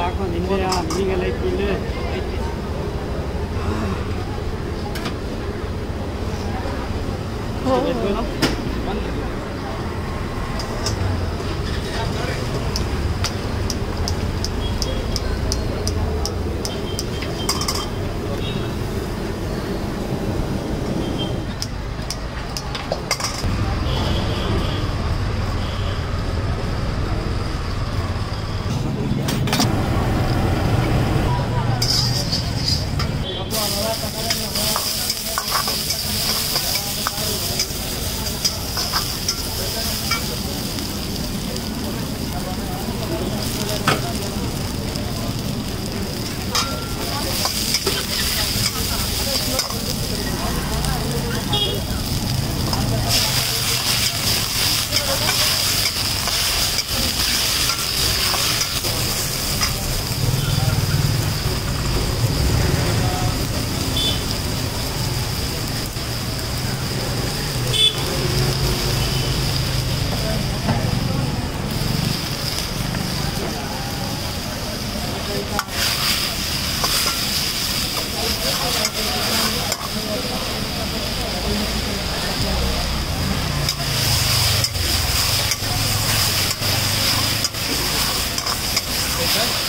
ಹಾಕೊಂಡು ಹಿಂದೆಯಾ ಈಗೆಲ್ಲ ಇಲ್ಲಿ Oh, Okay.